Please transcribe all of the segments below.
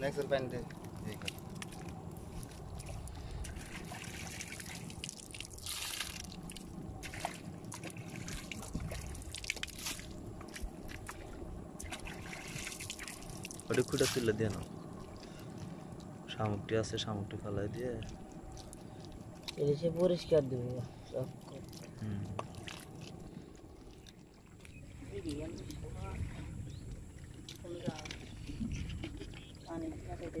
Next পানি দে এই কর। ওটি খুঁটে তুলে দিয়ে নাও শামুকটি আছে শামুকটি ফেলাই দিয়ে এসে পরিষ্কার দেবো সব হুম পানি কাটাতে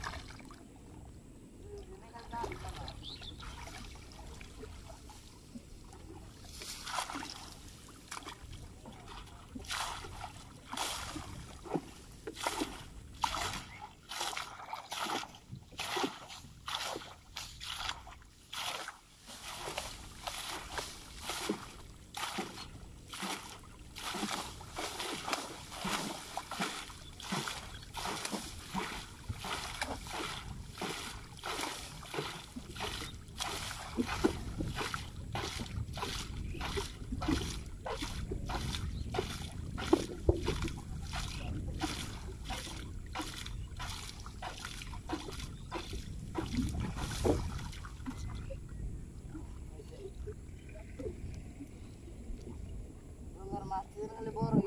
যেটা জাল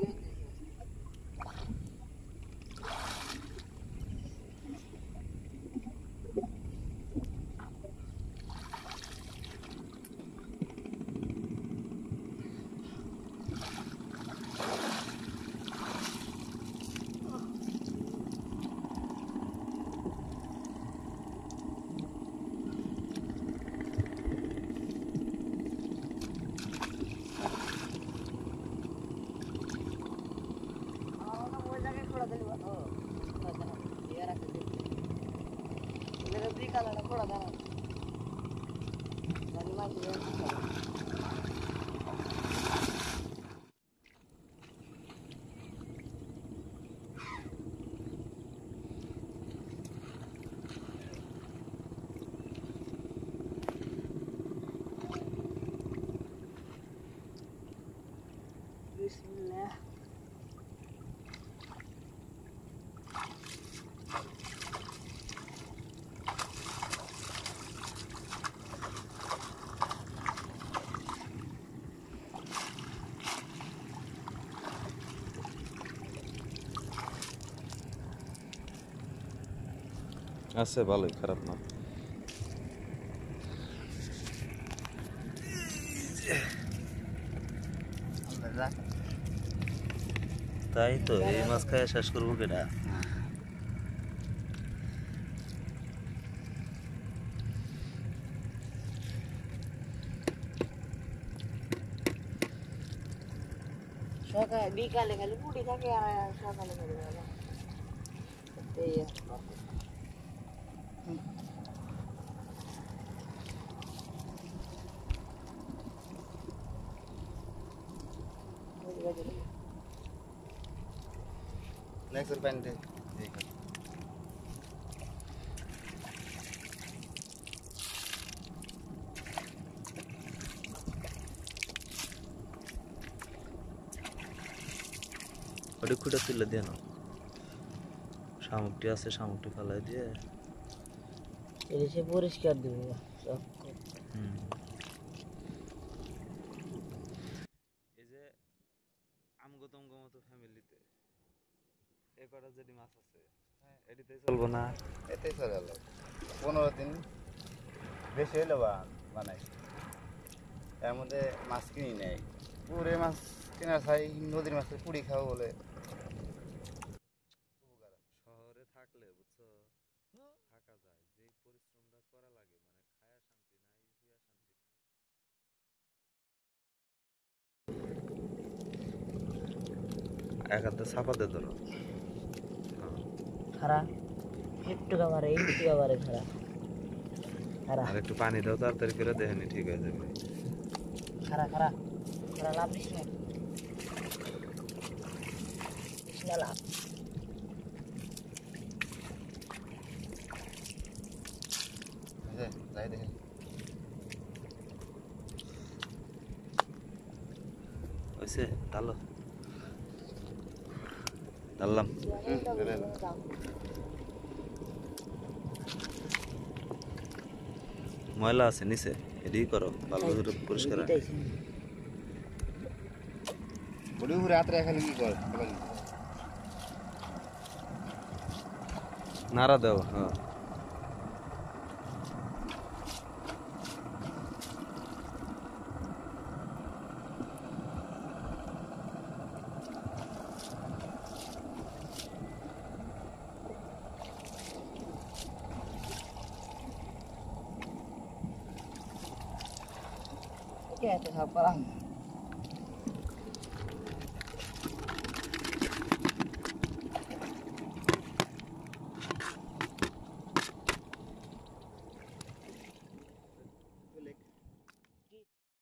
శ్రీకాళ కూడా దాని మరి మాకు ఏం আছে ভালোই খারাপ না। তাই তো এই মাছ খাইয়া শেষ করব কেটা সকালে বিকালে খালি পুড়ি থাকে আর সকালে খালি নেক্সট পানি দে ওটা খুঁটে তুলে দিয়ে নাও। শামুকটি আছে শামুকটি ফেলাই দিয়ে এটা সে পরিষ্কার দিব এই যে আমগো তমগো মতো ফ্যামিলিতে এ কটা যদি মাছ আছে এটিতে চলবো না? এতেই চলে গেল পনেরো দিন বেশি হইল বা বানাই। এর মধ্যে মাছ কিনি নেই। পুরে মাছ কেনার চাই নদীর মাছের পুড়ি খাব বলে শহরে থাকলে বুঝছ থাকা যায় যে পরিশ্রমটা করা লাগে মানে খায়া শান্তি নাই হুয়া শান্তি নাই এক হাতে ছাপাতে ধরো। হ্যাঁ। খারা একটু খাবারে একটু খাবারে খারা খারা আর একটু পানি দাও তাড়াতাড়ি করে দেখেনি ঠিক হয়ে যাবে। খারা খারা খারা লাভ দিস না লাভ? যাই হয়েছে ডালো। ডাললাম ময়লা আছে নিচে এদিকে করো ভালো করে? পরিষ্কার নাড়া দেও হ্যাঁ। Oke, itu apa